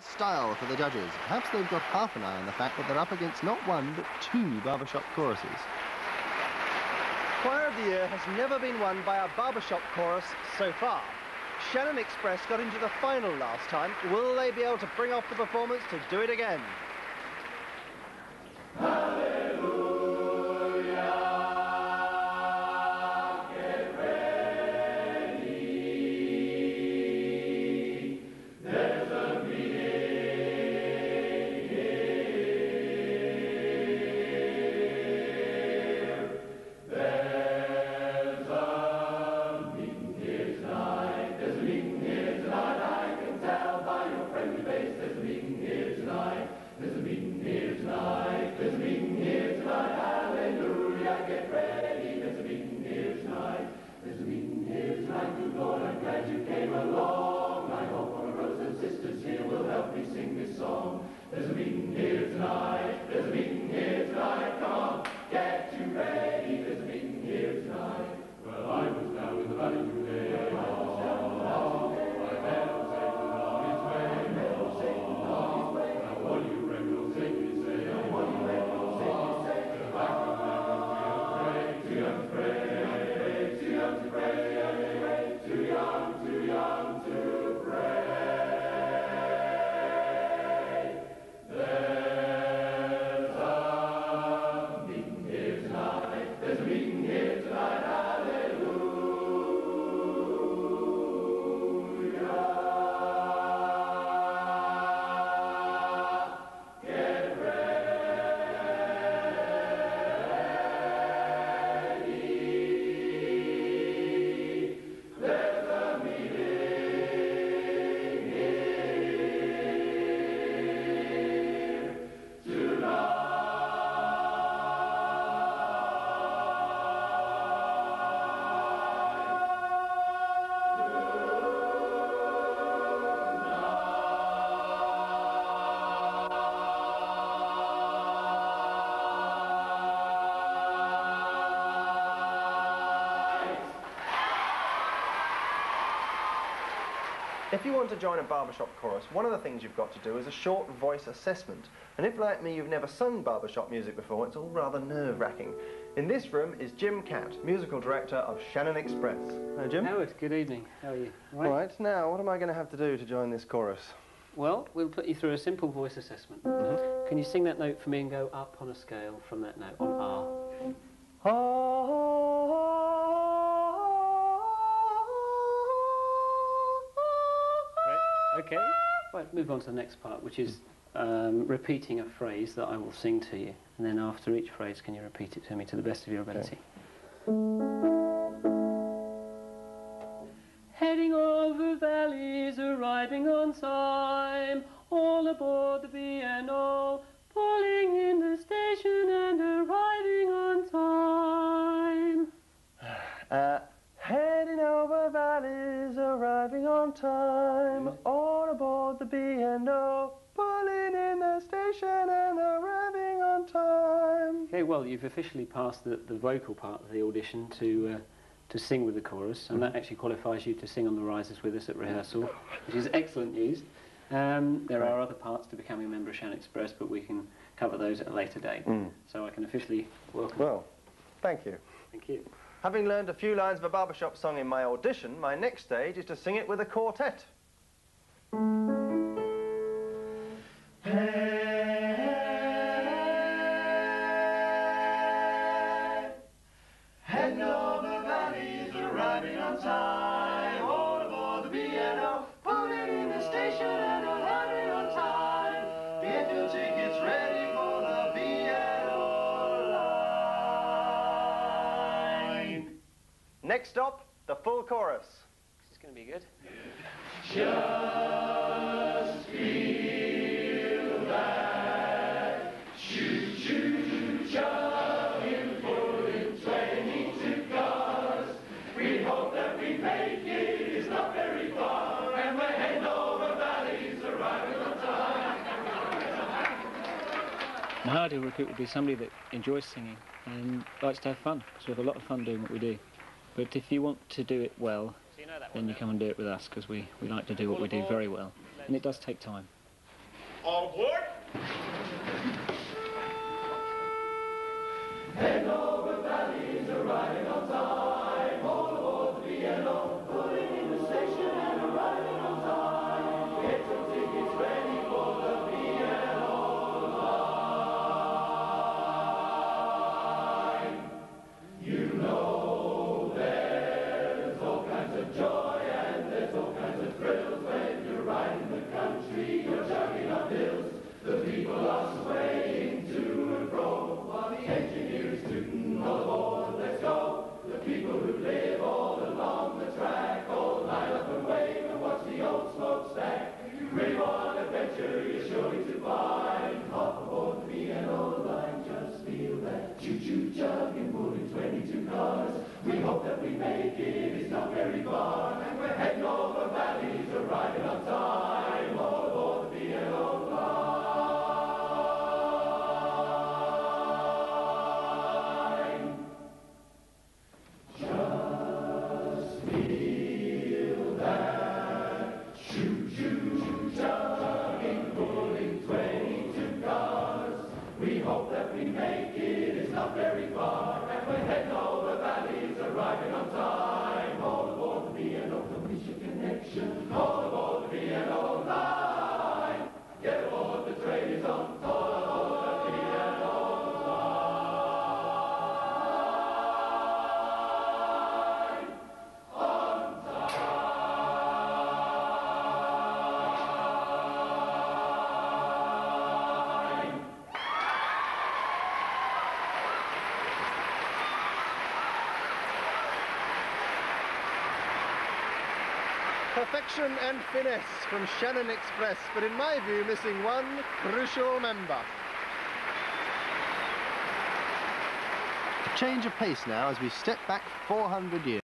Style for the judges. Perhaps they've got half an eye on the fact that they're up against not one, but two barbershop choruses. Choir of the Year has never been won by a barbershop chorus so far. Shannon Express got into the final last time. Will they be able to bring off the performance to do it again? If you want to join a barbershop chorus, one of the things you've got to do is a short voice assessment. And if, like me, you've never sung barbershop music before, it's all rather nerve-wracking. In this room is Jim Catt, musical director of Shannon Express. Hello, Jim. Howard, good evening. How are you? All right, now, what am I going to have to do to join this chorus? Well, we'll put you through a simple voice assessment. Mm -hmm. Can you sing that note for me and go up on a scale from that note on R? Okay, right, move on to the next part, which is um, repeating a phrase that I will sing to you. And then after each phrase, can you repeat it to me to the best of your ability? Okay. Heading over valleys, arriving on time, all aboard the B&O, pulling in the station and arriving on time. Uh, heading over valleys, arriving on time, all aboard the B&O, pulling in the station and arriving on time. Okay, well, you've officially passed the, the vocal part of the audition to uh, to sing with the chorus, and that actually qualifies you to sing on the rises with us at rehearsal, which is excellent news. Um, there are other parts to becoming a member of Shannon Express, but we can cover those at a later date. Mm. So I can officially welcome Well, thank you. Thank you. Having learned a few lines of a barbershop song in my audition, my next stage is to sing it with a quartet. Heading over valleys, arriving on time, Next stop, the full chorus. This is going to be good. Just feel that choo choo chugging, pulling twenty two cars. We hope that we make it. It's not very far, and we're heading over valleys, arriving on time. An ideal recruit would be somebody that enjoys singing and likes to have fun, because we have a lot of fun doing what we do. But if you want to do it well, then you come and do it with us because we, we like to do what we do very well. And it does take time. All aboard! Valley's on time. very far, and we're heading over valleys, arriving on time, all aboard the B&O line. Just feel that choo choo chugging, pulling 22 cars. We hope that we make it, it's not very far, and we're heading over valleys, arriving on time. Mission Connection. Perfection and finesse from Shannon Express, but in my view, missing one crucial member. Change of pace now as we step back 400 years.